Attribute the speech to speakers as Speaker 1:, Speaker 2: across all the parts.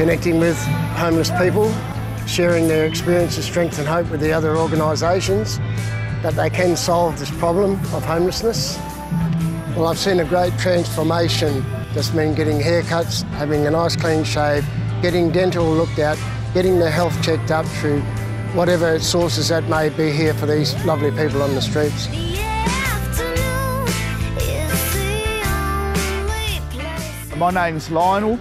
Speaker 1: connecting with homeless people, sharing their experiences, strength and hope with the other organisations that they can solve this problem of homelessness. Well, I've seen a great transformation just mean getting haircuts, having a nice clean shave, getting dental looked at, getting their health checked up through whatever sources that may be here for these lovely people on the streets.
Speaker 2: My name's Lionel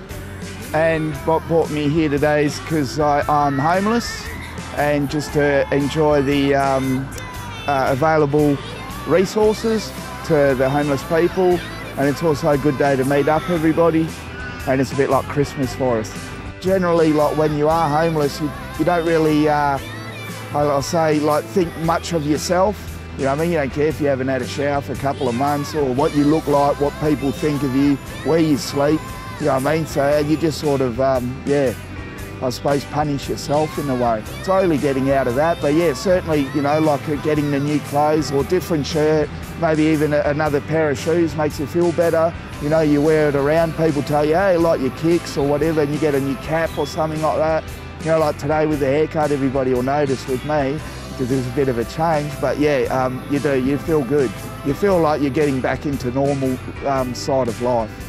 Speaker 2: and what brought me here today is because I'm homeless and just to enjoy the um, uh, available resources to the homeless people and it's also a good day to meet up everybody and it's a bit like Christmas for us. Generally like when you are homeless you, you don't really, uh, I'll say like think much of yourself you know what I mean? You don't care if you haven't had a shower for a couple of months or what you look like, what people think of you, where you sleep. You know what I mean? So you just sort of, um, yeah, I suppose punish yourself in a way. Slowly getting out of that, but yeah, certainly, you know, like getting the new clothes or different shirt, maybe even another pair of shoes makes you feel better. You know, you wear it around, people tell you, hey, like your kicks or whatever, and you get a new cap or something like that. You know, like today with the haircut, everybody will notice with me because there's a bit of a change. But yeah, um, you do, you feel good. You feel like you're getting back into normal um, side of life.